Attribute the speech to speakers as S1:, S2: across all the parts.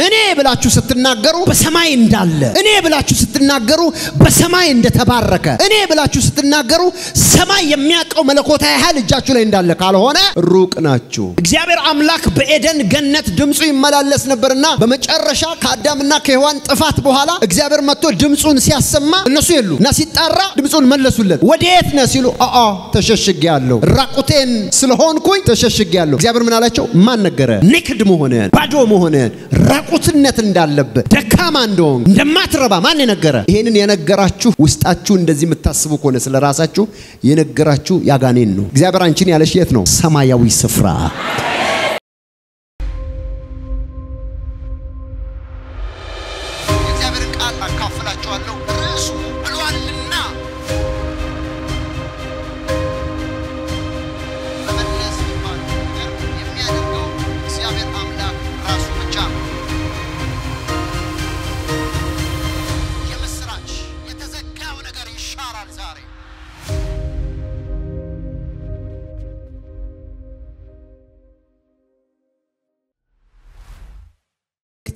S1: እኔ ብላችሁ ስትናገሩ በሰማይ እንዳለ፣ እኔ ብላችሁ ስትናገሩ በሰማይ እንደተባረከ፣ እኔ ብላችሁ ስትናገሩ ሰማይ የሚያውቀው መለኮታዊ ኃይል እጃችሁ ላይ እንዳለ ካልሆነ ሩቅ ናችሁ። እግዚአብሔር አምላክ በኤደን ገነት ድምፁ ይመላለስ ነበርና በመጨረሻ ከአዳምና ከሔዋን ጥፋት በኋላ እግዚአብሔር መጥቶ ድምፁን ሲያሰማ እነሱ የሉ እና ሲጣራ ድምፁን መለሱለት። ወዴት ነህ ሲሉ አአ ተሸሽጌያለሁ፣ ራቁቴን ስለሆንኩኝ ተሸሽጌያለሁ። እግዚአብሔር ምን አላቸው? ማን ነገረ? ኔክድ መሆንህን ባዶ መሆንህን ራቁትነት እንዳለብህ ደካማ እንደሆን እንደማትረባ ማን የነገረ? ይሄንን የነገራችሁ ውስጣችሁ እንደዚህ የምታስቡ ከሆነ ስለ ራሳችሁ የነገራችሁ ያጋኔን ነው። እግዚአብሔር አንቺን ያለሽ የት ነው? ሰማያዊ ስፍራ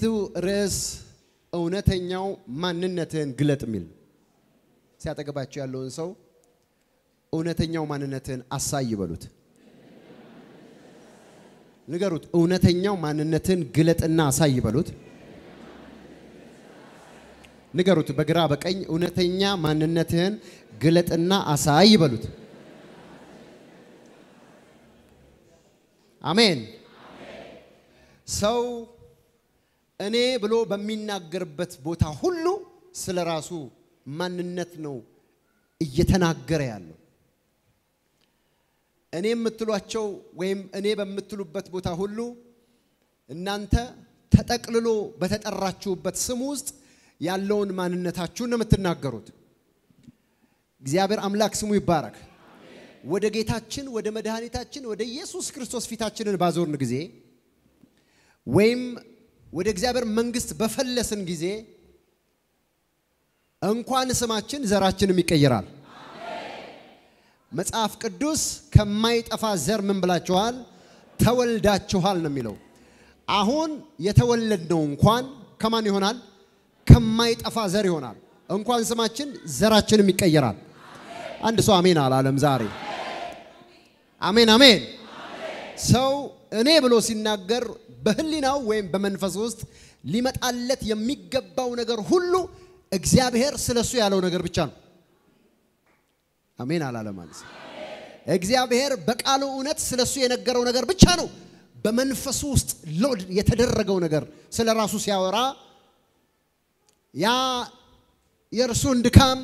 S1: መልእክቱ ርዕስ እውነተኛው ማንነትህን ግለጥ የሚል ነው። ሲያጠገባቸው ያለውን ሰው እውነተኛው ማንነትህን አሳይ በሉት፣ ንገሩት። እውነተኛው ማንነትህን ግለጥና አሳይ በሉት፣ ንገሩት። በግራ በቀኝ እውነተኛ ማንነትህን ግለጥና አሳይ በሉት። አሜን። ሰው እኔ ብሎ በሚናገርበት ቦታ ሁሉ ስለ ራሱ ማንነት ነው እየተናገረ ያለው። እኔ የምትሏቸው ወይም እኔ በምትሉበት ቦታ ሁሉ እናንተ ተጠቅልሎ በተጠራችሁበት ስም ውስጥ ያለውን ማንነታችሁን ነው የምትናገሩት። እግዚአብሔር አምላክ ስሙ ይባረክ። ወደ ጌታችን ወደ መድኃኒታችን ወደ ኢየሱስ ክርስቶስ ፊታችንን ባዞርን ጊዜ ወይም ወደ እግዚአብሔር መንግስት በፈለስን ጊዜ እንኳን ስማችን ዘራችንም ይቀየራል። መጽሐፍ ቅዱስ ከማይጠፋ ዘር ምን ብላችኋል? ተወልዳችኋል ነው የሚለው። አሁን የተወለድነው እንኳን ከማን ይሆናል? ከማይጠፋ ዘር ይሆናል። እንኳን ስማችን ዘራችንም ይቀየራል። አንድ ሰው አሜን አላለም ዛሬ? አሜን አሜን። ሰው እኔ ብሎ ሲናገር በህሊናው ወይም በመንፈስ ውስጥ ሊመጣለት የሚገባው ነገር ሁሉ እግዚአብሔር ስለሱ ያለው ነገር ብቻ ነው። አሜን አላለም ማለት እግዚአብሔር በቃሉ እውነት ስለሱ የነገረው ነገር ብቻ ነው። በመንፈሱ ውስጥ ሎድ የተደረገው ነገር ስለ ራሱ ሲያወራ ያ የእርሱን ድካም፣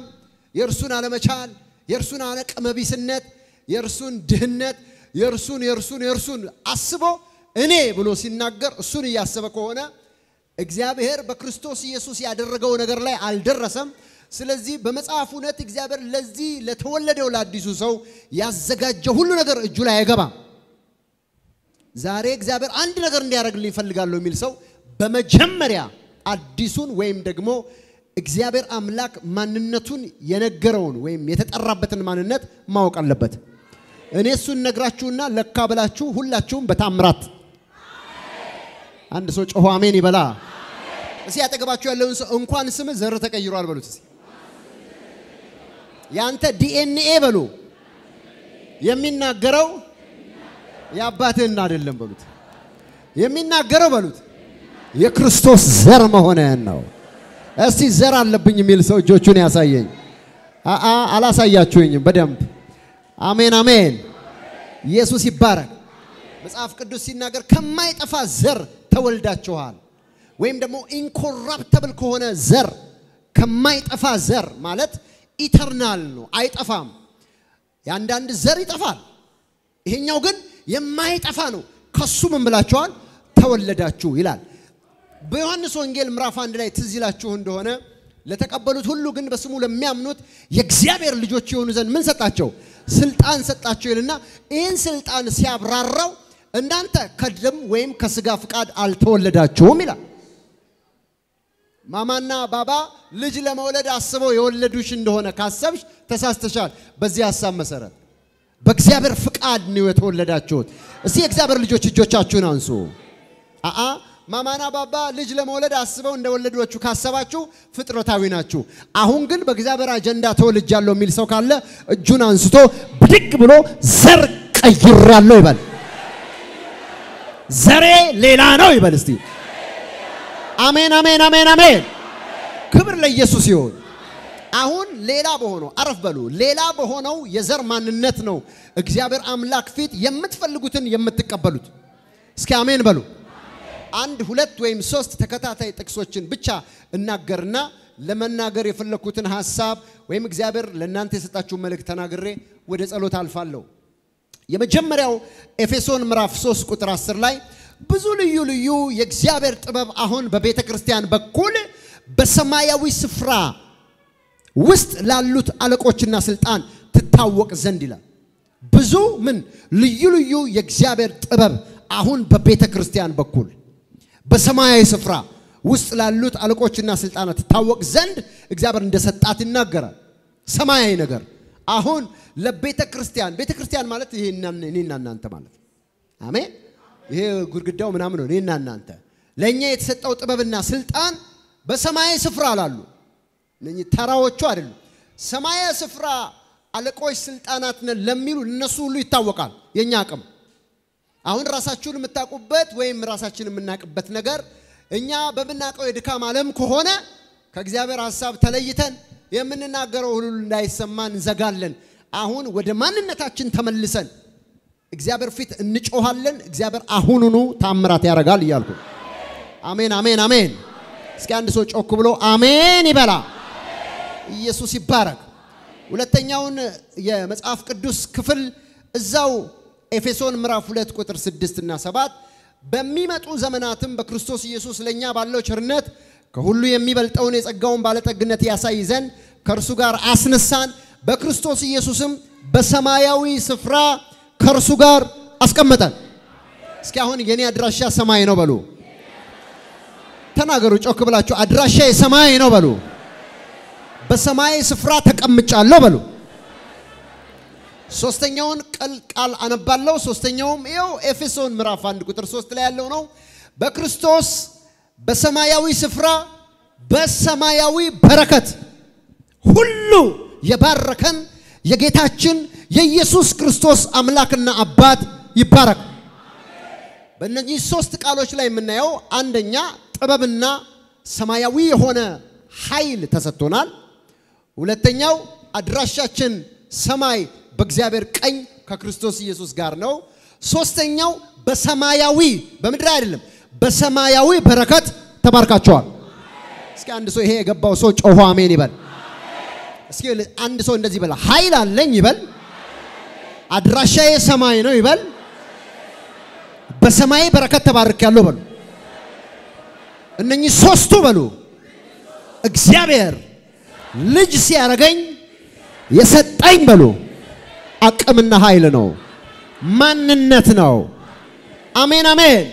S1: የእርሱን አለመቻል፣ የእርሱን አቅመቢስነት፣ የእርሱን ድህነት፣ የእርሱን የእርሱን የእርሱን አስቦ እኔ ብሎ ሲናገር እሱን እያሰበ ከሆነ እግዚአብሔር በክርስቶስ ኢየሱስ ያደረገው ነገር ላይ አልደረሰም። ስለዚህ በመጽሐፍ እውነት እግዚአብሔር ለዚህ ለተወለደው ለአዲሱ ሰው ያዘጋጀው ሁሉ ነገር እጁ ላይ አይገባም። ዛሬ እግዚአብሔር አንድ ነገር እንዲያደርግልኝ እፈልጋለሁ የሚል ሰው በመጀመሪያ አዲሱን ወይም ደግሞ እግዚአብሔር አምላክ ማንነቱን የነገረውን ወይም የተጠራበትን ማንነት ማወቅ አለበት። እኔ እሱን ነግራችሁና ለካ ብላችሁ ሁላችሁም በታምራት አንድ ሰው ጮሆ አሜን ይበላ። እስኪ ያጠገባችሁ ያለውን ሰው እንኳን ስም ዘር ተቀይሯል በሉት። እስኪ ያንተ ዲኤንኤ በሉ የሚናገረው የአባትህን አይደለም በሉት። የሚናገረው በሉት የክርስቶስ ዘር መሆንህን ነው። እስቲ ዘር አለብኝ የሚል ሰው እጆቹን ያሳየኝ። አላሳያችሁኝም በደንብ አሜን አሜን። ኢየሱስ ይባረክ። መጽሐፍ ቅዱስ ሲናገር ከማይጠፋ ዘር ተወልዳችኋል፣ ወይም ደግሞ incorruptible ከሆነ ዘር ከማይጠፋ ዘር ማለት ኢተርናል ነው፣ አይጠፋም። የአንዳንድ ዘር ይጠፋል፣ ይሄኛው ግን የማይጠፋ ነው። ከሱ ምን ብላችኋል? ተወለዳችሁ ይላል። በዮሐንስ ወንጌል ምዕራፍ አንድ ላይ ትዝ ይላችሁ እንደሆነ ለተቀበሉት ሁሉ ግን በስሙ ለሚያምኑት የእግዚአብሔር ልጆች የሆኑ ዘንድ ምን ሰጣቸው? ስልጣን ሰጣቸው ይልና ይህን ስልጣን ሲያብራራው እናንተ ከደም ወይም ከስጋ ፍቃድ አልተወለዳችሁም ይላል። ማማና ባባ ልጅ ለመውለድ አስበው የወለዱሽ እንደሆነ ካሰብሽ ተሳስተሻል። በዚህ ሀሳብ መሰረት በእግዚአብሔር ፍቃድ ነው የተወለዳችሁት። እስቲ የእግዚአብሔር ልጆች እጆቻችሁን አንሱ። አአ ማማና ባባ ልጅ ለመውለድ አስበው እንደወለዷችሁ ካሰባችሁ ፍጥረታዊ ናችሁ። አሁን ግን በእግዚአብሔር አጀንዳ ተወልጃለሁ የሚል ሰው ካለ እጁን አንስቶ ብድግ ብሎ ዘር ቀይራለሁ ይበል። ዘሬ ሌላ ነው ይበል እስቲ። አሜን፣ አሜን፣ አሜን፣ አሜን። ክብር ለኢየሱስ ይሁን። አሁን ሌላ በሆነው አረፍ በሉ። ሌላ በሆነው የዘር ማንነት ነው እግዚአብሔር አምላክ ፊት የምትፈልጉትን የምትቀበሉት። እስኪ አሜን በሉ። አንድ ሁለት ወይም ሶስት ተከታታይ ጥቅሶችን ብቻ እናገርና ለመናገር የፈለኩትን ሐሳብ ወይም እግዚአብሔር ለእናንተ የሰጣችሁን መልእክት ተናግሬ ወደ ጸሎት አልፋለሁ። የመጀመሪያው ኤፌሶን ምዕራፍ 3 ቁጥር 10 ላይ ብዙ ልዩ ልዩ የእግዚአብሔር ጥበብ አሁን በቤተ ክርስቲያን በኩል በሰማያዊ ስፍራ ውስጥ ላሉት አለቆችና ስልጣን ትታወቅ ዘንድ ይላል። ብዙ ምን ልዩ ልዩ የእግዚአብሔር ጥበብ አሁን በቤተ ክርስቲያን በኩል በሰማያዊ ስፍራ ውስጥ ላሉት አለቆችና ስልጣናት ትታወቅ ዘንድ እግዚአብሔር እንደሰጣት ይናገራል። ሰማያዊ ነገር አሁን ለቤተ ክርስቲያን ቤተ ክርስቲያን ማለት እኔና እናንተ ማለት አሜን። ይሄ ግድግዳው ምናምን ነው። እኔና እናንተ ለእኛ የተሰጠው ጥበብና ስልጣን በሰማያዊ ስፍራ ላሉ እነኚህ ተራዎቹ አይደሉም። ሰማያዊ ስፍራ አለቆች ስልጣናት ነን ለሚሉ እነሱ ሁሉ ይታወቃል የኛ አቅም። አሁን ራሳችሁን የምታውቁበት ወይም ራሳችንን የምናውቅበት ነገር እኛ በምናውቀው የድካም ዓለም ከሆነ ከእግዚአብሔር ሐሳብ ተለይተን የምንናገረው ሁሉ እንዳይሰማ እንዘጋለን። አሁን ወደ ማንነታችን ተመልሰን እግዚአብሔር ፊት እንጮሃለን። እግዚአብሔር አሁኑኑ ታምራት ያደርጋል እያልኩ አሜን፣ አሜን፣ አሜን። እስኪ አንድ ሰው ጮክ ብሎ አሜን ይበላ። ኢየሱስ ይባረክ። ሁለተኛውን የመጽሐፍ ቅዱስ ክፍል እዛው ኤፌሶን ምዕራፍ 2 ቁጥር 6 እና 7 በሚመጡ ዘመናትም በክርስቶስ ኢየሱስ ለእኛ ባለው ቸርነት ከሁሉ የሚበልጠውን የጸጋውን ባለጠግነት ያሳይ ዘንድ ከእርሱ ጋር አስነሳን፣ በክርስቶስ ኢየሱስም በሰማያዊ ስፍራ ከእርሱ ጋር አስቀመጠን። እስኪ አሁን የኔ አድራሻ ሰማይ ነው በሉ። ተናገሩ ጮክ ብላችሁ አድራሻ የሰማይ ነው በሉ። በሰማይ ስፍራ ተቀምጫለሁ በሉ። ሶስተኛውን ቃል ቃል አነባለሁ። ሶስተኛውም ይኸው ኤፌሶን ምዕራፍ 1 ቁጥር 3 ላይ ያለው ነው። በክርስቶስ በሰማያዊ ስፍራ በሰማያዊ በረከት ሁሉ የባረከን የጌታችን የኢየሱስ ክርስቶስ አምላክና አባት ይባረክ። በእነዚህ ሶስት ቃሎች ላይ የምናየው አንደኛ ጥበብና ሰማያዊ የሆነ ኃይል ተሰጥቶናል። ሁለተኛው አድራሻችን ሰማይ በእግዚአብሔር ቀኝ ከክርስቶስ ኢየሱስ ጋር ነው። ሶስተኛው በሰማያዊ በምድር አይደለም፣ በሰማያዊ በረከት ተባርካቸዋል። እስኪ አንድ ሰው ይሄ የገባው ሰው ጮሆ አሜን ይበል። እስኪ አንድ ሰው እንደዚህ ይበል፣ ኃይል አለኝ ይበል፣ አድራሻዬ ሰማይ ነው ይበል፣ በሰማይ በረከት ተባርክ ያለው በሉ። እነኚህ ሶስቱ በሉ እግዚአብሔር ልጅ ሲያረገኝ የሰጠኝ በሉ አቅምና ኃይል ነው፣ ማንነት ነው። አሜን አሜን።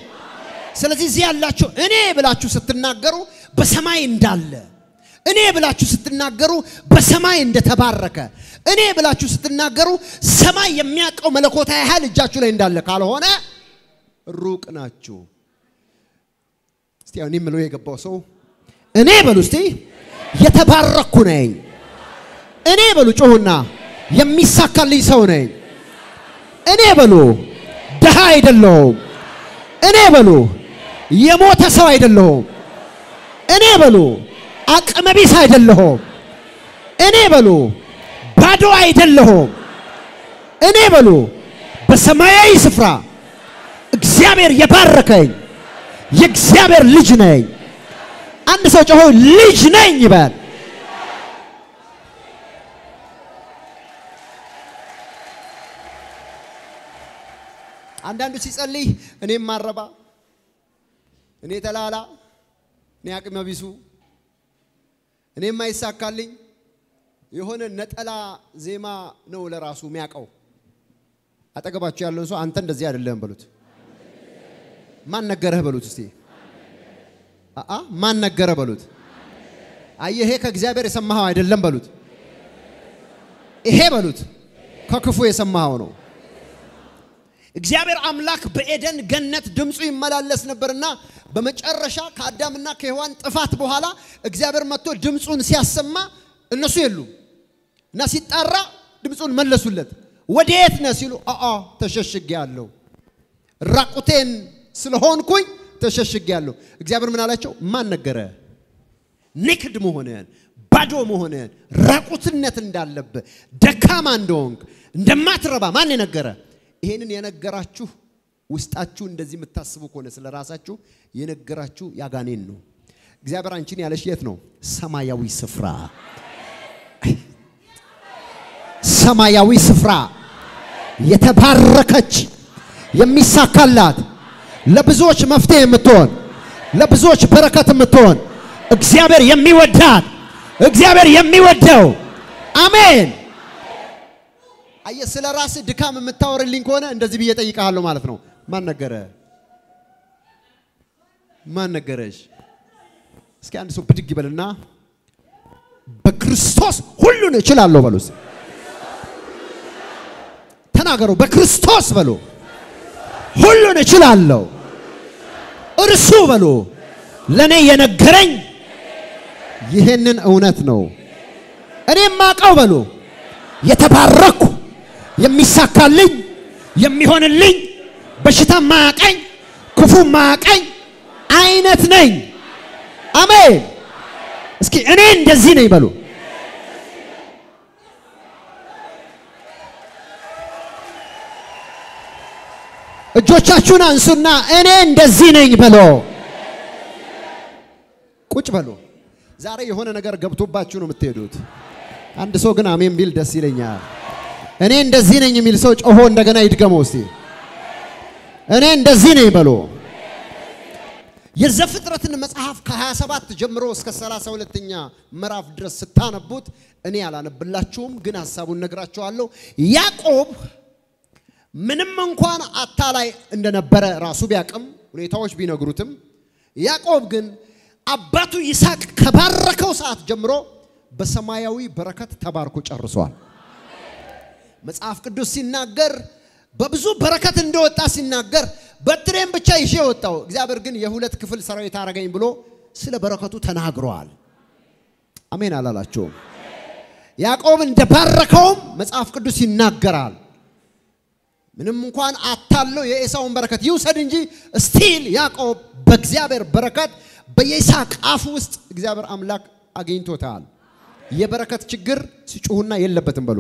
S1: ስለዚህ እዚህ ያላችሁ እኔ ብላችሁ ስትናገሩ በሰማይ እንዳለ፣ እኔ ብላችሁ ስትናገሩ በሰማይ እንደተባረከ፣ እኔ ብላችሁ ስትናገሩ ሰማይ የሚያውቀው መለኮታዊ ኃይል እጃችሁ ላይ እንዳለ ካልሆነ ሩቅ ናችሁ። እስቲ አሁን የምለው የገባው ሰው እኔ በሉ እስቲ የተባረኩ ነኝ። እኔ በሉ ጮሁና የሚሳካልኝ ሰው ነኝ። እኔ በሉ ድሃ አይደለሁም። እኔ በሉ የሞተ ሰው አይደለሁም። እኔ በሉ አቅመ ቢስ አይደለሁም። እኔ በሉ ባዶ አይደለሁም። እኔ በሉ በሰማያዊ ስፍራ እግዚአብሔር የባረከኝ የእግዚአብሔር ልጅ ነኝ። አንድ ሰው ጮሆ ልጅ ነኝ ይበል። አንዳንዱ ሲጸልይ እኔም ማረባ፣ እኔ ተላላ፣ እኔ አቅመ ቢሱ፣ እኔም አይሳካልኝ የሆነ ነጠላ ዜማ ነው ለራሱ የሚያውቀው። አጠገባቸው ያለውን ሰው አንተ እንደዚህ አይደለም በሉት። ማን ነገረህ በሉት እስቲ አአ ማን ነገረ በሉት። አየህ ይሄ ከእግዚአብሔር የሰማኸው አይደለም በሉት። ይሄ በሉት ከክፉ የሰማኸው ነው። እግዚአብሔር አምላክ በኤደን ገነት ድምፁ ይመላለስ ነበርና በመጨረሻ ከአዳምና ከሔዋን ጥፋት በኋላ እግዚአብሔር መጥቶ ድምፁን ሲያሰማ እነሱ የሉም እና ሲጣራ ድምፁን መለሱለት። ወዴት ነህ ሲሉ አአ ተሸሽጌያለሁ፣ ራቁቴን ስለሆንኩኝ ተሸሽጌያለሁ። እግዚአብሔር ምን አላቸው? ማን ነገረ? ኔክድ መሆንህን ባዶ መሆንህን ራቁትነት እንዳለብህ ደካማ እንደሆንክ እንደማትረባ ማን የነገረ? ይሄንን የነገራችሁ ውስጣችሁ እንደዚህ የምታስቡ ከሆነ ስለ ራሳችሁ የነገራችሁ ያጋኔን ነው። እግዚአብሔር አንቺን ያለሽ የት ነው? ሰማያዊ ስፍራ ሰማያዊ ስፍራ የተባረከች የሚሳካላት ለብዙዎች መፍትሄ የምትሆን ለብዙዎች በረከት የምትሆን እግዚአብሔር የሚወዳት እግዚአብሔር የሚወደው አሜን። አየህ፣ ስለ ራስህ ድካም የምታወርልኝ ከሆነ እንደዚህ ብዬ ጠይቃለሁ ማለት ነው። ማን ነገረ? ማን ነገረሽ? እስኪ አንድ ሰው ብድግ ይበልና በክርስቶስ ሁሉን እችላለሁ በሉ። ተናገሩ። በክርስቶስ በሉ ሁሉን እችላለሁ። እርሱ በሉ ለእኔ የነገረኝ ይህንን እውነት ነው። እኔም ማቀው በሉ የተባረኩ የሚሳካልኝ የሚሆንልኝ በሽታ ማያቀኝ ክፉ ማያቀኝ አይነት ነኝ። አሜን። እስኪ እኔ እንደዚህ ነኝ በሉ። እጆቻችሁን አንሱና እኔ እንደዚህ ነኝ በሎ። ቁጭ በሉ። ዛሬ የሆነ ነገር ገብቶባችሁ ነው የምትሄዱት። አንድ ሰው ግን አሜን ቢል ደስ ይለኛል። እኔ እንደዚህ ነኝ የሚል ሰው ጮሆ እንደገና ይድገመው እስቲ። እኔ እንደዚህ ነኝ በሎ። የዘፍጥረትን መጽሐፍ ከ27 ጀምሮ እስከ 32ኛ ምዕራፍ ድረስ ስታነቡት እኔ አላነብላችሁም፣ ግን ሐሳቡን ነግራችኋለሁ። ያዕቆብ ምንም እንኳን አታላይ እንደነበረ ራሱ ቢያቅም ሁኔታዎች ቢነግሩትም ያዕቆብ ግን አባቱ ይስሐቅ ከባረከው ሰዓት ጀምሮ በሰማያዊ በረከት ተባርኮ ጨርሷል። መጽሐፍ ቅዱስ ሲናገር በብዙ በረከት እንደወጣ ሲናገር በትሬን ብቻ ይዤ ወጣው፣ እግዚአብሔር ግን የሁለት ክፍል ሰራዊት አረገኝ ብሎ ስለ በረከቱ ተናግሯል። አሜን አላላቸውም? ያዕቆብ እንደባረከውም መጽሐፍ ቅዱስ ይናገራል። ምንም እንኳን አታለው የኤሳውን በረከት ይውሰድ እንጂ still ያዕቆብ በእግዚአብሔር በረከት በይስሐቅ አፍ ውስጥ እግዚአብሔር አምላክ አግኝቶታል። የበረከት ችግር ሲጮሁና የለበትም በሉ።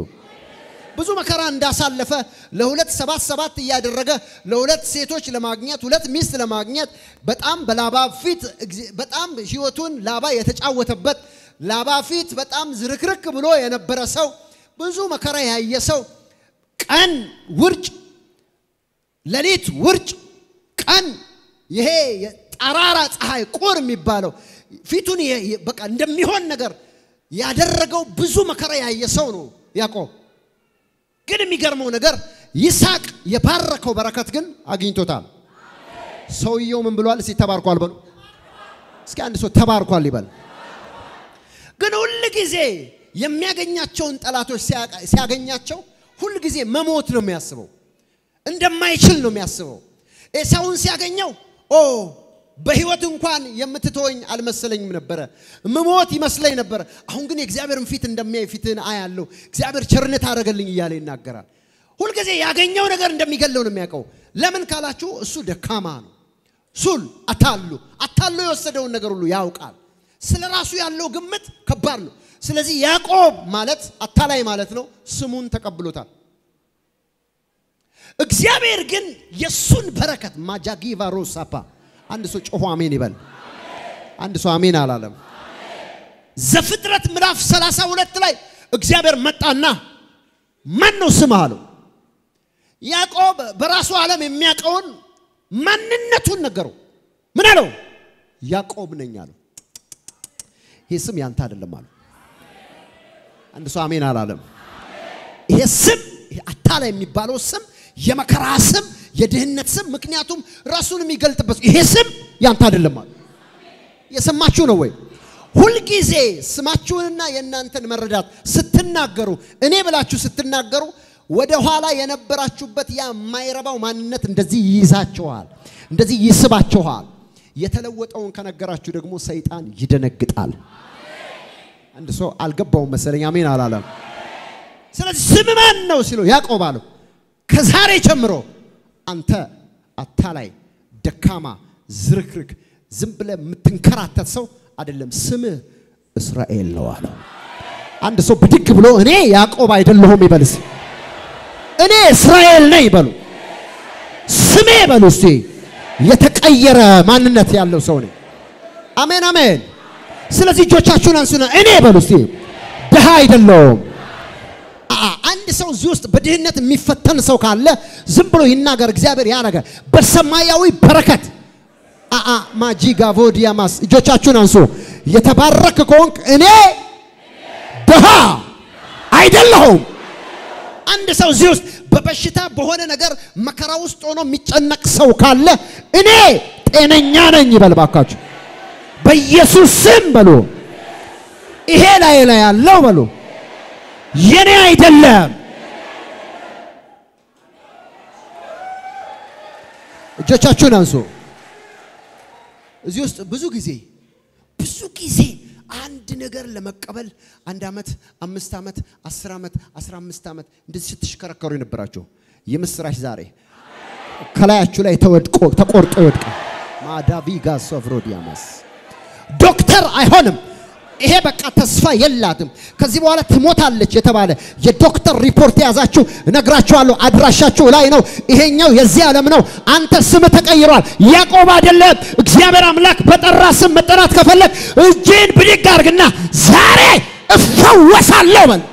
S1: ብዙ መከራ እንዳሳለፈ ለሁለት ሰባት ሰባት እያደረገ ለሁለት ሴቶች ለማግኘት ሁለት ሚስት ለማግኘት በጣም በላባ ፊት በጣም ሕይወቱን ላባ የተጫወተበት ላባ ፊት በጣም ዝርክርክ ብሎ የነበረ ሰው ብዙ መከራ ያየ ሰው ቀን ውርጭ ሌሊት ውርጭ፣ ቀን ይሄ ጠራራ ፀሐይ ቁር የሚባለው ፊቱን በቃ እንደሚሆን ነገር ያደረገው ብዙ መከራ ያየ ሰው ነው ያዕቆብ። ግን የሚገርመው ነገር ይስሐቅ የባረከው በረከት ግን አግኝቶታል። ሰውየው ምን ብሏል? እስኪ ተባርኳል በሉ። እስኪ አንድ ሰው ተባርኳል ይበል። ግን ሁል ጊዜ የሚያገኛቸውን ጠላቶች ሲያገኛቸው ሁል ጊዜ መሞት ነው የሚያስበው እንደማይችል ነው የሚያስበው። ኤሳውን ሲያገኘው ኦ በህይወት እንኳን የምትተወኝ አልመሰለኝም ነበረ፣ ምሞት ይመስለኝ ነበረ። አሁን ግን የእግዚአብሔርን ፊት እንደሚያይ ፊትህን አያለሁ፣ እግዚአብሔር ቸርነት አደረገልኝ እያለ ይናገራል። ሁልጊዜ ያገኘው ነገር እንደሚገለው ነው የሚያውቀው። ለምን ካላችሁ እሱ ደካማ ነው። ሱል አታሉ አታሎ የወሰደውን ነገር ሁሉ ያውቃል። ስለ ራሱ ያለው ግምት ከባድ ነው። ስለዚህ ያዕቆብ ማለት አታላይ ማለት ነው። ስሙን ተቀብሎታል። እግዚአብሔር ግን የሱን በረከት ማጃጊቫ ሮሳፓ አንድ ሰው ጮሆ አሜን ይበል። አንድ ሰው አሜን አላለም። ዘፍጥረት ምዕራፍ 32 ላይ እግዚአብሔር መጣና ማን ነው ስም አለው። ያዕቆብ በራሱ ዓለም የሚያውቀውን ማንነቱን ነገረው። ምን አለው? ያዕቆብ ነኝ አለው። ይሄ ስም ያንተ አይደለም አለው። አንድ ሰው አሜን አላለም። ይሄ ስም አታላ የሚባለው ስም የመከራ ስም፣ የድህነት ስም፣ ምክንያቱም ራሱን የሚገልጥበት ይሄ ስም ያንተ አይደለም አለ። የሰማችሁ ነው ወይ? ሁልጊዜ ስማችሁንና የእናንተን መረዳት ስትናገሩ፣ እኔ ብላችሁ ስትናገሩ፣ ወደ ኋላ የነበራችሁበት ያ የማይረባው ማንነት እንደዚህ ይይዛችኋል፣ እንደዚህ ይስባችኋል። የተለወጠውን ከነገራችሁ ደግሞ ሰይጣን ይደነግጣል። አንድ ሰው አልገባውም መሰለኝ፣ አሜን አላለም። ስለዚህ ስም ማን ነው ሲለው ያዕቆብ አለው። ከዛሬ ጀምሮ አንተ አታላይ፣ ደካማ፣ ዝርክርክ፣ ዝም ብለህ የምትንከራተት ሰው አይደለም፣ ስምህ እስራኤል ነው አለው። አንድ ሰው ብድግ ብሎ እኔ ያዕቆብ አይደለሁም ይበልስ፣ እኔ እስራኤል ነኝ በሉ፣ ስሜ በሉ እስቲ የተቀየረ ማንነት ያለው ሰው ነኝ። አሜን አሜን። ስለዚህ እጆቻችሁን አንሱና እኔ በሉ እስቲ ድሃ አይደለሁም። አንድ ሰው እዚህ ውስጥ በድህነት የሚፈተን ሰው ካለ ዝም ብሎ ይናገር። እግዚአብሔር ያ ነገር በሰማያዊ በረከት አአ ማጂጋ ቮዲያማስ እጆቻችሁን አንሱ። የተባረክ ከሆንክ እኔ ድሃ አይደለሁም። አንድ ሰው እዚህ ውስጥ በበሽታ በሆነ ነገር መከራ ውስጥ ሆኖ የሚጨነቅ ሰው ካለ እኔ ጤነኛ ነኝ ይበል ባካችሁ። በኢየሱስ ስም በሉ። ይሄ ላይ ላይ ያለው በሉ የኔ አይደለም። እጆቻችሁን አንሱ። እዚህ ውስጥ ብዙ ጊዜ ብዙ ጊዜ አንድ ነገር ለመቀበል አንድ ዓመት፣ አምስት ዓመት፣ አስር ዓመት፣ አስራ አምስት ዓመት እንደዚህ ስትሽከረከሩ የነበራችሁ የምስራች ዛሬ ከላያችሁ ላይ ተወድቆ ተቆርጦ ይወድቃል። ማዳቪ ጋሶ ፍሮዲያማስ ዶክተር አይሆንም። ይሄ በቃ ተስፋ የላትም ከዚህ በኋላ ትሞታለች የተባለ የዶክተር ሪፖርት የያዛችሁ እነግራችኋለሁ። አድራሻችሁ ላይ ነው። ይሄኛው የዚህ ዓለም ነው። አንተ ስም ተቀይሯል። ያዕቆብ አይደለም። እግዚአብሔር አምላክ በጠራ ስም መጠራት ከፈለግ እጅን ብድግ አድርግና ዛሬ እፈወሳለሁ በል።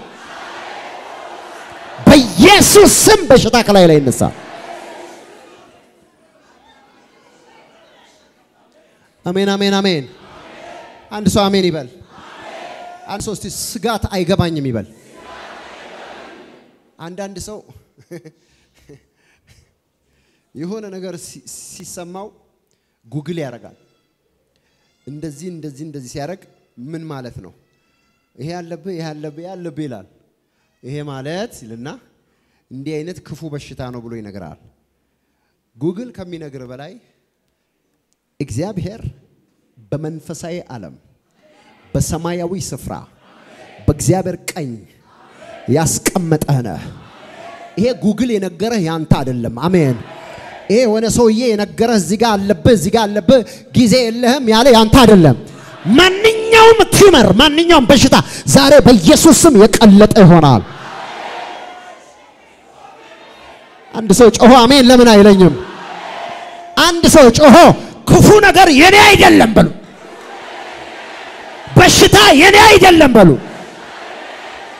S1: በኢየሱስ ስም በሽታ ከላይ ላይ ይነሳ። አሜን፣ አሜን፣ አሜን። አንድ ሰው አሜን ይበል። አንድ ሰው ስጋት አይገባኝም ይበል። አንዳንድ ሰው የሆነ ነገር ሲሰማው ጉግል ያደርጋል። እንደዚህ እንደዚህ እንደዚህ ሲያደርግ ምን ማለት ነው? ይሄ ያለብህ ይሄ ያለብህ ያለብህ ይላል። ይሄ ማለት ይልና እንዲህ አይነት ክፉ በሽታ ነው ብሎ ይነግራል። ጉግል ከሚነግር በላይ እግዚአብሔር በመንፈሳዊ ዓለም በሰማያዊ ስፍራ በእግዚአብሔር ቀኝ ያስቀመጠህ ነህ። ይሄ ጉግል የነገረህ ያንተ አይደለም። አሜን። ይሄ የሆነ ሰውዬ የነገረህ እዚህ ጋር አለብህ እዚህ ጋር አለብህ ጊዜ የለህም ያለ ያንተ አይደለም። ማንኛውም ቲመር ማንኛውም በሽታ ዛሬ በኢየሱስ ስም የቀለጠ ይሆናል። አንድ ሰው ጮሆ አሜን ለምን አይለኝም? አንድ ሰው ጮሆ ክፉ ነገር የኔ አይደለም በሉ። በሽታ የኔ አይደለም በሉ።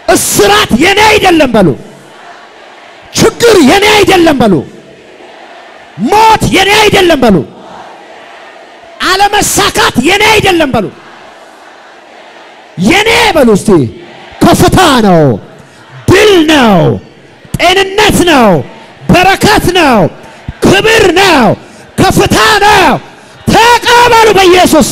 S1: እስራት የኔ አይደለም በሉ። ችግር የኔ አይደለም በሉ። ሞት የኔ አይደለም በሉ። አለመሳካት የኔ አይደለም በሉ። የኔ በሉ እስቲ ከፍታ ነው፣ ድል ነው፣ ጤንነት ነው፣ በረከት ነው፣ ክብር ነው፣ ከፍታ ነው። ተቀበሉ በኢየሱስ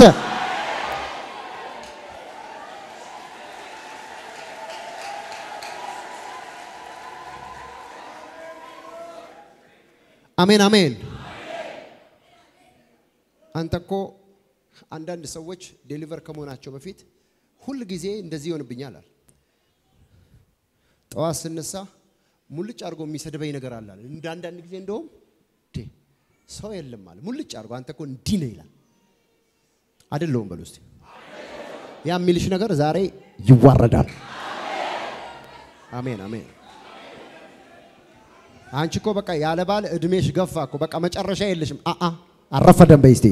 S1: አሜን አሜን። አንተ እኮ አንዳንድ ሰዎች deliver ከመሆናቸው በፊት ሁል ጊዜ እንደዚህ ይሆንብኛል ጠዋት ስነሳ ሙልጭ አድርጎ የሚሰድበኝ ነገር አለ እንደ አንዳንድ ጊዜ እንደውም ሰው የለም አለ። ሙልጭ አድርጎ አንተ እኮ እንዲህ ነህ ይላል። አይደለሁም በሉ እስቲ። ያ የሚልሽ ነገር ዛሬ ይዋረዳል። አሜን አሜን። አንቺ እኮ በቃ ያለ ባል እድሜሽ ገፋ እኮ በቃ መጨረሻ የለሽም። አአ አረፈደም በይ እስቲ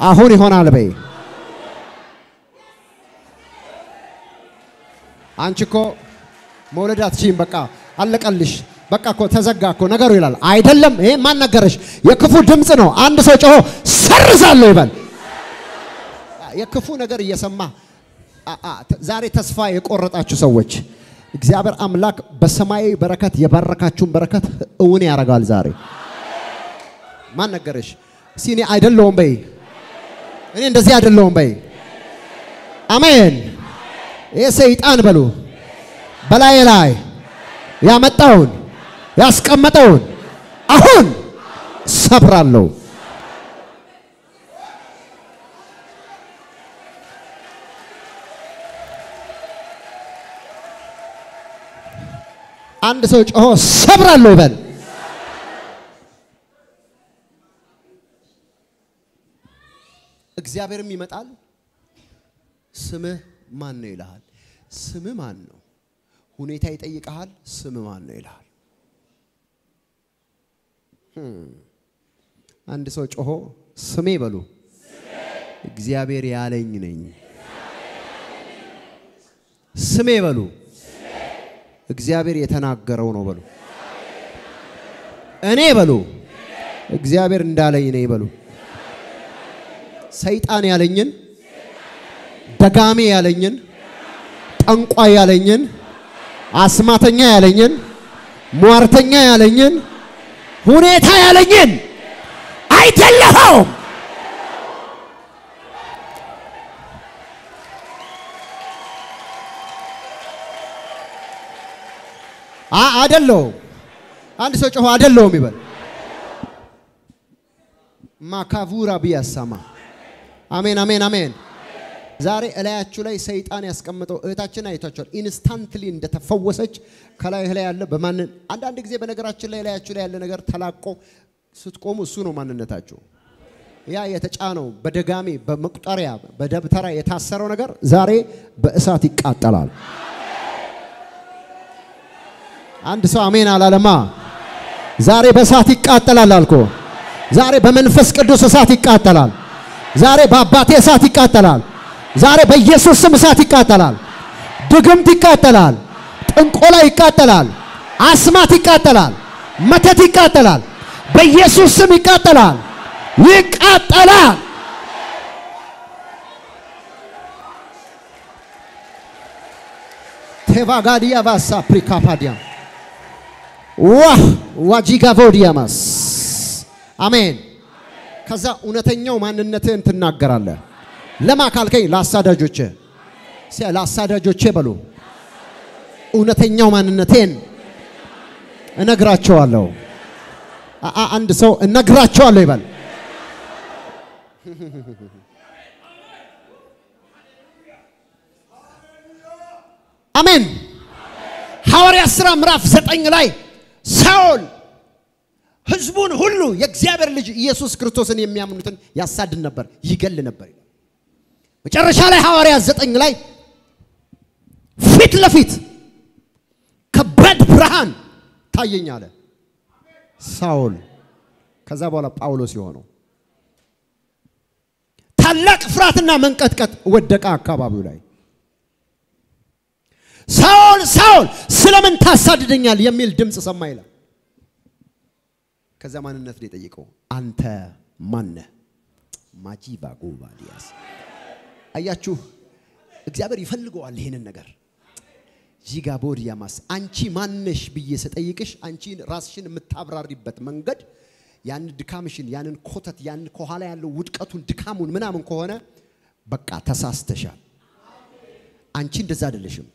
S1: አሁን ይሆናል በይ። አንቺ እኮ መውለድ አትችይም። በቃ አለቀልሽ። በቃ እኮ ተዘጋ እኮ ነገሩ ይላል። አይደለም። ይሄ ማን ነገረሽ? የክፉ ድምፅ ነው። አንድ ሰው ጮሆ ሰርዛለሁ ይበል። የክፉ ነገር እየሰማ ዛሬ ተስፋ የቆረጣችሁ ሰዎች እግዚአብሔር አምላክ በሰማያዊ በረከት የባረካችሁን በረከት እውን ያደርጋል። ዛሬ ማን ነገረሽ? እስኪ እኔ አይደለሁም በይ። እኔ እንደዚህ አይደለሁም በይ። አሜን። ይሄ ሰይጣን በሉ በላይ ላይ ያመጣውን ያስቀመጠውን አሁን ሰብራለሁ። አንድ ሰው ጮሆ ሰብራለሁ ይበል። እግዚአብሔርም ይመጣል። ስምህ ማን ነው ይልሃል። ስምህ ማን ነው? ሁኔታ ይጠይቀሃል። ስምህ ማን ነው ይልሃል። አንድ ሰው ጮሆ ስሜ በሉ እግዚአብሔር ያለኝ ነኝ። ስሜ በሉ እግዚአብሔር የተናገረው ነው በሉ። እኔ በሉ እግዚአብሔር እንዳለኝ ነኝ በሉ። ሰይጣን ያለኝን፣ ደጋሜ ያለኝን፣ ጠንቋይ ያለኝን፣ አስማተኛ ያለኝን፣ ሟርተኛ ያለኝን፣ ሁኔታ ያለኝን አይደለኸውም። አይደለሁም። አንድ ሰው ጮሆ አይደለሁም ይበል። ማካቡራ ቢያሳማ አሜን፣ አሜን፣ አሜን። ዛሬ እላያችሁ ላይ ሰይጣን ያስቀምጠው እህታችን አይታችኋል። instantly እንደተፈወሰች ከላይ ላይ ያለ በማንን አንዳንድ ጊዜ በነገራችን ላይ እላያችሁ ላይ ያለ ነገር ተላቆ ስትቆሙ እሱ ነው ማንነታችሁ። ያ የተጫነው በደጋሜ በመቁጠሪያ በደብተራ የታሰረው ነገር ዛሬ በእሳት ይቃጠላል። አንድ ሰው አሜን አላለማ። ዛሬ በእሳት ይቃጠላል አልኮ። ዛሬ በመንፈስ ቅዱስ እሳት ይቃጠላል። ዛሬ በአባቴ እሳት ይቃጠላል። ዛሬ በኢየሱስ ስም እሳት ይቃጠላል። ድግምት ይቃጠላል። ጥንቆላ ይቃጠላል። አስማት ይቃጠላል። መተት ይቃጠላል። በኢየሱስ ስም ይቃጠላል። ይቃጠላል። ቴቫጋዲያ ቫሳ ፕሪካፓዲያ ዋጂጋቮዲያማስ አሜን። ከዛ እውነተኛው ማንነትህን ትናገራለህ። ለማ ካልከኝ ለአሳዳጆቼ ለአሳዳጆቼ በሉ እውነተኛው ማንነቴን እነግራቸዋለሁ። አንድ ሰው እነግራቸዋለሁ ይበል። አሜን። ሐዋርያ ሥራ ምዕራፍ ዘጠኝ ላይ ሳኦል ሕዝቡን ሁሉ የእግዚአብሔር ልጅ ኢየሱስ ክርስቶስን የሚያምኑትን ያሳድድ ነበር፣ ይገል ነበር። መጨረሻ ላይ ሐዋርያ ዘጠኝ ላይ ፊት ለፊት ከባድ ብርሃን ታየኝ አለ ሳኦል። ከዛ በኋላ ጳውሎስ የሆነው ታላቅ ፍርሃትና መንቀጥቀጥ ወደቀ አካባቢው ላይ። ሳኦል ሳኦል ስለምን ታሳድደኛል የሚል ድምፅ ሰማ ይላል። ከዛ ማንነት ነው የጠየቀው። አንተ ማነህ? ማጂባ ጎባዲያስ አያችሁ፣ እግዚአብሔር ይፈልገዋል ይሄንን ነገር ጂጋ ቦዲያማስ አንቺ ማነሽ ብዬ ስጠይቅሽ አንቺ ራስሽን የምታብራሪበት መንገድ ያን ድካምሽን ያንን ኮተት ያንን ከኋላ ያለው ውድቀቱን ድካሙን ምናምን ከሆነ በቃ ተሳስተሻል። አንቺ እንደዛ አይደለሽም።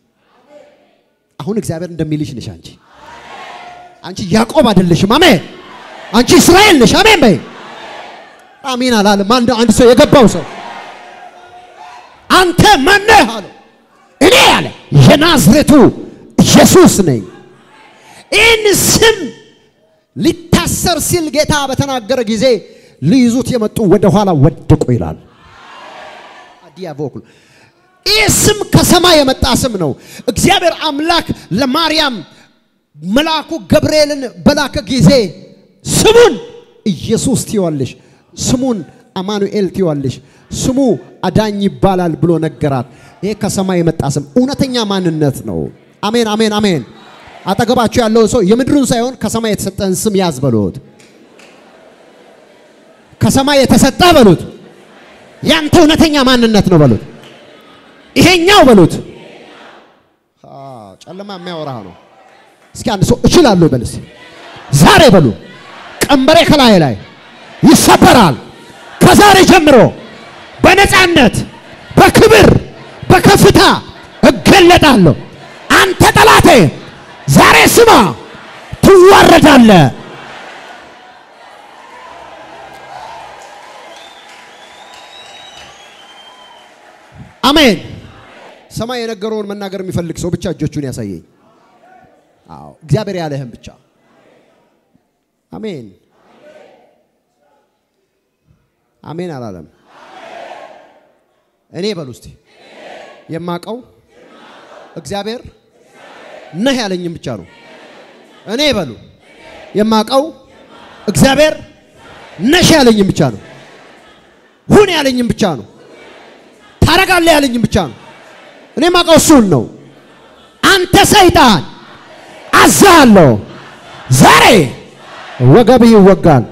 S1: አሁን እግዚአብሔር እንደሚልሽ ነሽ። አንቺ አንቺ ያዕቆብ አይደለሽም። አሜን። አንቺ እስራኤል ነሽ። አሜን በይ። አሜን አላለም። አንድ አንድ ሰው የገባው ሰው አንተ ማነህ አለው። እኔ አለ የናዝሬቱ ኢየሱስ ነኝ። ይህን ስም ሊታሰር ሲል ጌታ በተናገረ ጊዜ ሊይዙት የመጡ ወደ ኋላ ወደቁ ይላል። አዲያቮክሉ ይህ ስም ከሰማይ የመጣ ስም ነው። እግዚአብሔር አምላክ ለማርያም መልአኩ ገብርኤልን በላከ ጊዜ ስሙን ኢየሱስ ትይዋለሽ፣ ስሙን አማኑኤል ትይዋለሽ፣ ስሙ አዳኝ ይባላል ብሎ ነገራት። ይሄ ከሰማይ የመጣ ስም እውነተኛ ማንነት ነው። አሜን፣ አሜን፣ አሜን። አጠገባችሁ ያለውን ሰው የምድሩን ሳይሆን ከሰማይ የተሰጠን ስም ያዝ በሉት። ከሰማይ የተሰጠ በሉት። ያንተ እውነተኛ ማንነት ነው በሉት። ይሄኛው በሉት። ጨለማ የሚያወራ ነው። እስኪ አንድ ሰው እችላለሁ በል ዛሬ በሉ ቀንበሬ ከላይ ላይ ይሰበራል። ከዛሬ ጀምሮ በነፃነት በክብር በከፍታ እገለጣለሁ። አንተ ጠላቴ ዛሬ ስማ፣ ትዋረዳለህ። አሜን። ሰማይ የነገረውን መናገር የሚፈልግ ሰው ብቻ እጆቹን ያሳየኝ። አዎ እግዚአብሔር ያለህን ብቻ አሜን። አሜን አላለም። እኔ በሉ እስቲ የማቀው እግዚአብሔር ነህ ያለኝም ብቻ ነው። እኔ በሉ የማቀው እግዚአብሔር ነሽ ያለኝም ብቻ ነው። ሁን ያለኝም ብቻ ነው። ታረጋለህ ያለኝም ብቻ ነው። እኔ የማቀው እሱን ነው። አንተ ሰይጣን አዛለሁ፣ ዛሬ ወገብህ ይወጋል።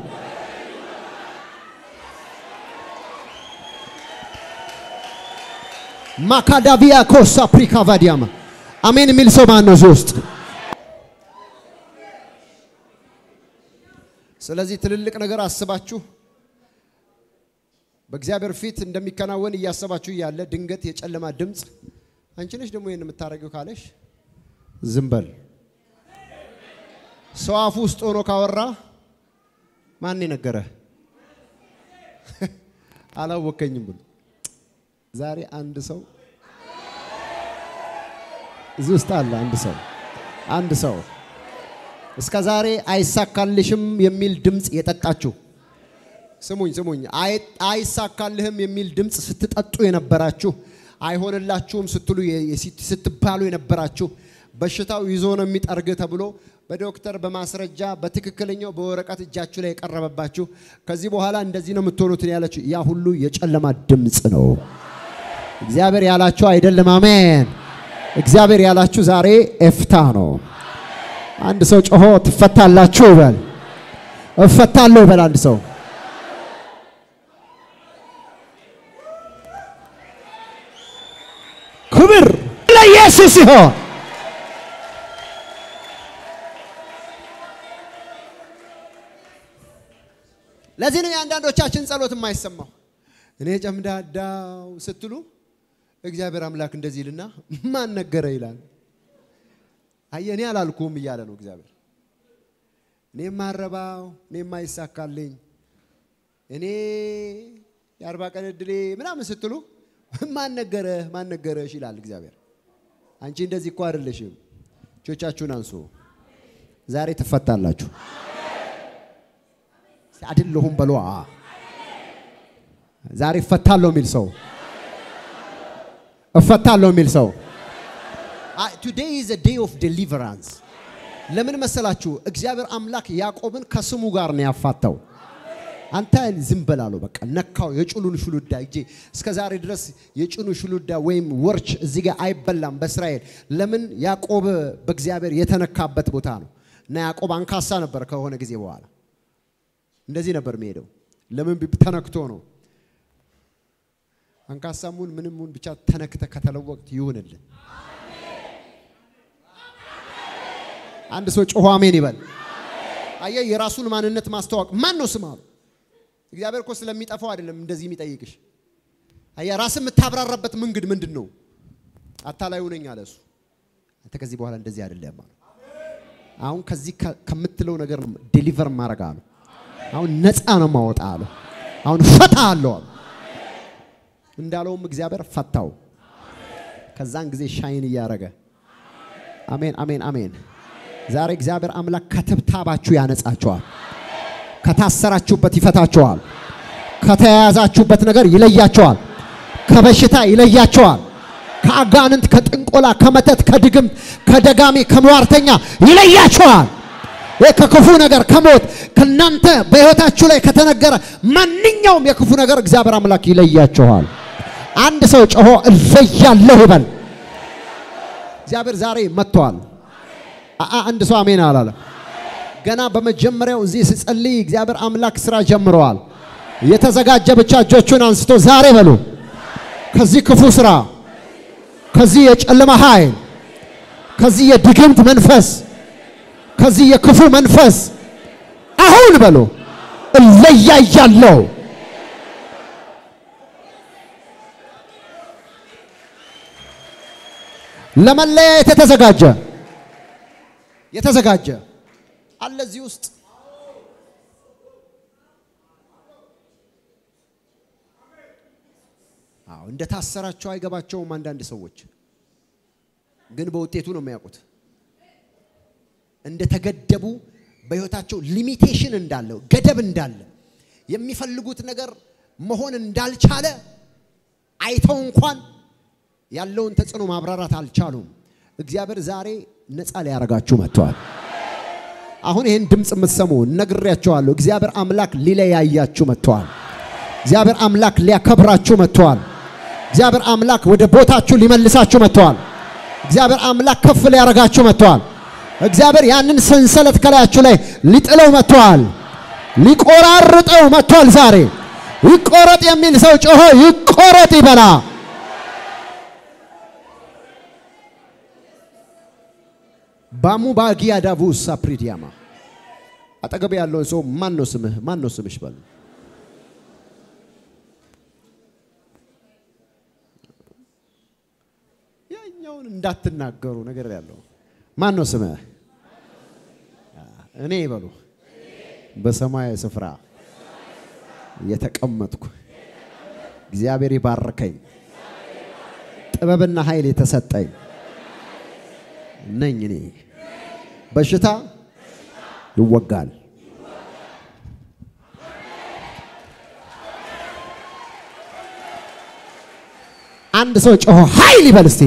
S1: ማካዳቪያ ኮሳ ፕሪካቫዲያማ አሜን የሚል ሰው ማን ነው እዚህ ውስጥ? ስለዚህ ትልልቅ ነገር አስባችሁ በእግዚአብሔር ፊት እንደሚከናወን እያሰባችሁ እያለ ድንገት የጨለማ ድምፅ አንቺ ነሽ ደግሞ ይህን የምታደርጊው ካለሽ ዝም በል። ሰው አፉ ውስጥ ሆኖ ካወራ ማን ነገረ? አላወከኝም ብሎ ዛሬ አንድ ሰው እዚህ ውስጥ አለ። አንድ ሰው አንድ ሰው እስከ ዛሬ አይሳካልሽም የሚል ድምፅ የጠጣችሁ ስሙኝ ስሙኝ፣ አይሳካልህም የሚል ድምፅ ስትጠጡ የነበራችሁ አይሆንላችሁም ስትሉ ስትባሉ የነበራችሁ በሽታው ይዞ ነው የሚጠርግ ተብሎ በዶክተር በማስረጃ በትክክለኛው በወረቀት እጃችሁ ላይ የቀረበባችሁ ከዚህ በኋላ እንደዚህ ነው የምትሆኑትን ያለችው ያ ሁሉ የጨለማ ድምፅ ነው። እግዚአብሔር ያላችሁ አይደለም። አሜን። እግዚአብሔር ያላችሁ ዛሬ ኤፍታ ነው። አንድ ሰው ጮሆ ትፈታላችሁ ይበል። እፈታለሁ ይበል አንድ ሰው ክብር ለኢየሱስ ይሆን። ለዚህ ነው የአንዳንዶቻችን ጸሎት የማይሰማው። እኔ ጨምዳዳው ስትሉ እግዚአብሔር አምላክ እንደዚህ ይልና ማን ነገረ ይላል። አየ እኔ አላልኩም እያለ ነው እግዚአብሔር። እኔ የማረባው እኔ የማይሳካልኝ እኔ የአርባ ቀን እድሌ ምናምን ስትሉ ማን ነገረ ማን ነገረሽ ይላል እግዚአብሔር። አንቺ እንደዚህ እኮ አይደለሽም። እጆቻችሁን አንሱ። ዛሬ ትፈታላችሁ። አይደለሁም በሏ። ዛሬ እፈታለሁ የሚል ሰው እፈታለሁ የሚል ሰው today is day of deliverance። ለምን መሰላችሁ? እግዚአብሔር አምላክ ያዕቆብን ከስሙ ጋር ነው ያፋታው። አንተ ዝም በላለው በቃ ነካው። የጭኑን ሽሉዳ እጄ እስከ ዛሬ ድረስ የጭኑ ሽሉዳ ወይም ወርች እዚህ ጋር አይበላም በእስራኤል። ለምን ያዕቆብ በእግዚአብሔር የተነካበት ቦታ ነው እና ያዕቆብ አንካሳ ነበር። ከሆነ ጊዜ በኋላ እንደዚህ ነበር የሚሄደው። ለምን ተነክቶ ነው። አንካሳሙን ምንሙን ብቻ ተነክተ ከተለወቅት ይሁንልን። አንድ ሰው ጮሆ አሜን ይበል። አየ የራሱን ማንነት ማስተዋወቅ ማን ነው ስም አሉ። እግዚአብሔር እኮ ስለሚጠፋው አይደለም እንደዚህ የሚጠይቅሽ። አየ ራስ የምታብራራበት መንገድ ምንድን ነው? አታላዩ ነኝ አለ እሱ። አንተ ከዚህ በኋላ እንደዚህ አይደለም አለ። አሁን ከዚህ ከምትለው ነገር deliver ማድረግ አለ። አሁን ነፃ ነው ማወጣ አለ። አሁን ፈታ አለው አለ። እንዳለውም እግዚአብሔር ፈታው። ከዛን ጊዜ ሻይን እያደረገ አሜን አሜን አሜን። ዛሬ እግዚአብሔር አምላክ ከትብታባችሁ ያነጻችኋል። ከታሰራችሁበት ይፈታችኋል። ከተያያዛችሁበት ነገር ይለያችኋል። ከበሽታ ይለያችኋል። ከአጋንንት፣ ከጥንቆላ፣ ከመተት፣ ከድግምት፣ ከደጋሚ፣ ከመዋርተኛ ይለያችኋል። ይህ ከክፉ ነገር ከሞት ከናንተ በሕይወታችሁ ላይ ከተነገረ ማንኛውም የክፉ ነገር እግዚአብሔር አምላክ ይለያችኋል። አንድ ሰው ጮሆ እለያለሁ ይበል። እግዚአብሔር ዛሬ መጥቷል። አንድ ሰው አሜን አላለ። ገና በመጀመሪያው እዚህ ስጸልይ እግዚአብሔር አምላክ ስራ ጀምረዋል። የተዘጋጀ ብቻ እጆቹን አንስቶ ዛሬ በሉ ከዚህ ክፉ ስራ፣ ከዚህ የጨለማ ኃይል፣ ከዚህ የድግምት መንፈስ፣ ከዚህ የክፉ መንፈስ አሁን በሉ እለያያለሁ። ለመለያየት የተዘጋጀ የተዘጋጀ አለ እዚህ ውስጥ አዎ እንደ ታሰራቸው አይገባቸውም። አንዳንድ ሰዎች ግን በውጤቱ ነው የሚያውቁት። እንደ ተገደቡ በህይወታቸው ሊሚቴሽን እንዳለው ገደብ እንዳለ የሚፈልጉት ነገር መሆን እንዳልቻለ አይተው እንኳን ያለውን ተጽዕኖ ማብራራት አልቻሉም። እግዚአብሔር ዛሬ ነፃ ሊያረጋችሁ መጥተዋል። አሁን ይህን ድምፅ የምትሰሙ ነግሬያቸዋለሁ። እግዚአብሔር አምላክ ሊለያያችሁ መጥተዋል። እግዚአብሔር አምላክ ሊያከብራችሁ መጥተዋል። እግዚአብሔር አምላክ ወደ ቦታችሁ ሊመልሳችሁ መጥተዋል። እግዚአብሔር አምላክ ከፍ ሊያረጋችሁ መጥተዋል። እግዚአብሔር ያንን ሰንሰለት ከላያችሁ ላይ ሊጥለው መጥተዋል። ሊቆራርጠው መጥቷል። ዛሬ ይቆረጥ የሚል ሰው ጮሆ ይቆረጥ ይበላ። ባሙ ባጊያ ዳቡስ አፕሪዲያማ አጠገብ ያለውን ሰው ማን ነው ስምህ? ማን ነው ስምሽ? በሉ ያኛውን እንዳትናገሩ ነገር ያለው ማን ነው ስምህ? እኔ በሉ በሰማያዊ ስፍራ የተቀመጥኩ እግዚአብሔር ይባርከኝ ጥበብና ኃይል የተሰጠኝ ነኝ። እኔ በሽታ ይወጋል። አንድ ሰው ጮሆ ኃይል ይበል እስቲ።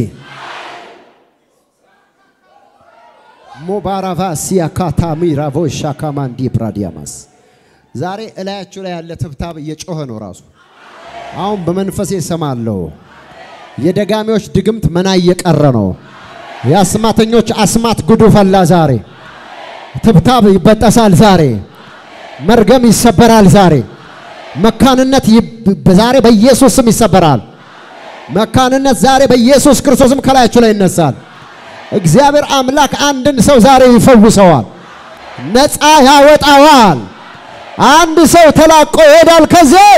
S1: ሞባራቫ ሲያካታሚ ራቮሻ ካማንዲ ፕራዲያማስ ዛሬ እላያችሁ ላይ ያለ ትብታብ እየጮኸ ነው ራሱ። አሁን በመንፈሴ እሰማለሁ። የደጋሚዎች ድግምት መና እየቀረ ነው። የአስማተኞች አስማት ጉዱ ፈላ። ዛሬ ትብታብ ይበጠሳል። ዛሬ መርገም ይሰበራል። ዛሬ መካንነት ዛሬ በኢየሱስ ስም ይሰበራል። መካንነት ዛሬ በኢየሱስ ክርስቶስም ከላያችሁ ላይ ይነሳል። እግዚአብሔር አምላክ አንድን ሰው ዛሬ ይፈውሰዋል፣ ነፃ ያወጣዋል። አንድ ሰው ተላቆ ይሄዳል። ከዚህ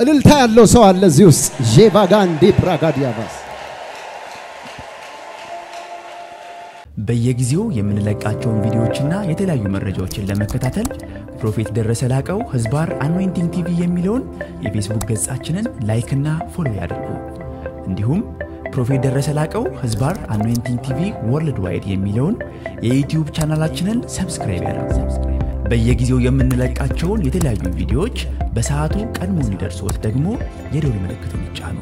S1: እልልታ ያለው ሰው አለ እዚህ ውስጥ ዤቫጋንዲ ብራጋዲያባስ
S2: በየጊዜው የምንለቃቸውን ቪዲዮዎችና የተለያዩ መረጃዎችን ለመከታተል Prophet ደረሰ ላቀው ህዝባር Anointing TV የሚለውን የፌስቡክ ገጻችንን like ና follow ያድርጉ። እንዲሁም Prophet ደረሰ ላቀው ህዝባር Anointing TV worldwide የሚለውን የዩትዩብ ቻናላችንን subscribe ያድርጉ። በየጊዜው የምንለቃቸውን የተለያዩ ቪዲዮዎች በሰዓቱ ቀድሞ እንዲደርሶት ደግሞ የደውል ምልክቱን ይጫኑ።